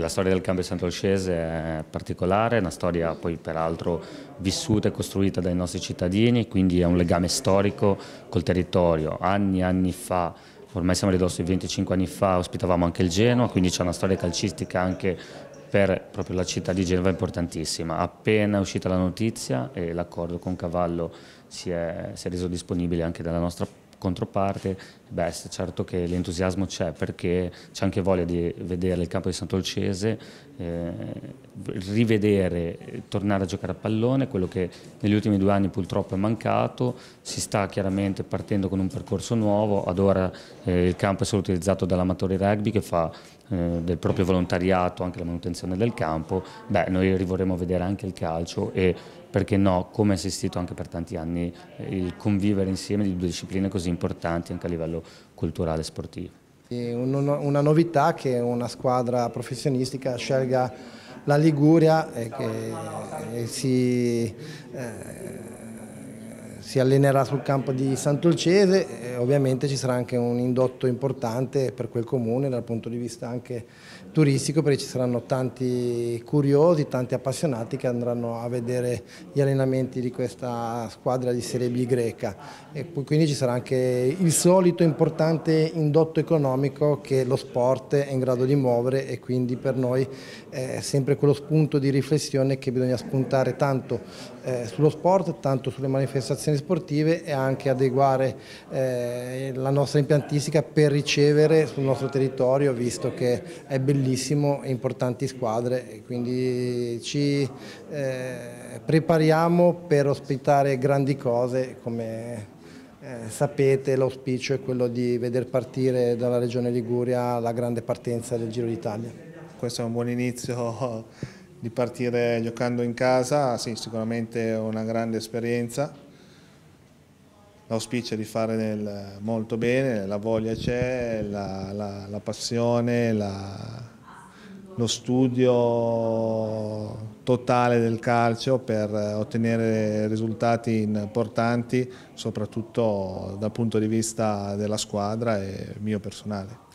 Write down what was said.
La storia del di Sant'Olcese è particolare, è una storia poi peraltro vissuta e costruita dai nostri cittadini, quindi è un legame storico col territorio. Anni e anni fa, ormai siamo ridotti 25 anni fa, ospitavamo anche il Genoa, quindi c'è una storia calcistica anche per proprio la città di Genova importantissima. Appena è uscita la notizia e l'accordo con Cavallo si è, si è reso disponibile anche dalla nostra controparte, beh, certo che l'entusiasmo c'è perché c'è anche voglia di vedere il campo di Sant'Olcese, eh, rivedere, tornare a giocare a pallone, quello che negli ultimi due anni purtroppo è mancato, si sta chiaramente partendo con un percorso nuovo, ad ora eh, il campo è solo utilizzato dall'amatori rugby che fa eh, del proprio volontariato anche la manutenzione del campo, beh, noi rivorremmo vedere anche il calcio e perché no, come assistito anche per tanti anni, il convivere insieme di due discipline così importanti anche a livello culturale e sportivo. Una novità che una squadra professionistica scelga la Liguria e che si, eh, si allenerà sul campo di Sant'Olcese e ovviamente ci sarà anche un indotto importante per quel comune dal punto di vista anche turistico perché ci saranno tanti curiosi, tanti appassionati che andranno a vedere gli allenamenti di questa squadra di Serie B greca. E quindi ci sarà anche il solito importante indotto economico che lo sport è in grado di muovere e quindi per noi è sempre quello spunto di riflessione che bisogna spuntare tanto eh, sullo sport, tanto sulle manifestazioni sportive e anche adeguare eh, la nostra impiantistica per ricevere sul nostro territorio visto che è bellissimo e importanti squadre, quindi ci eh, prepariamo per ospitare grandi cose come eh, sapete l'auspicio è quello di veder partire dalla regione Liguria la grande partenza del Giro d'Italia. Questo è un buon inizio di partire giocando in casa, sì, sicuramente una grande esperienza. L'auspicio di fare molto bene, la voglia c'è, la, la, la, passione, la, lo studio totale del calcio per ottenere risultati importanti soprattutto dal punto di vista della squadra e mio personale.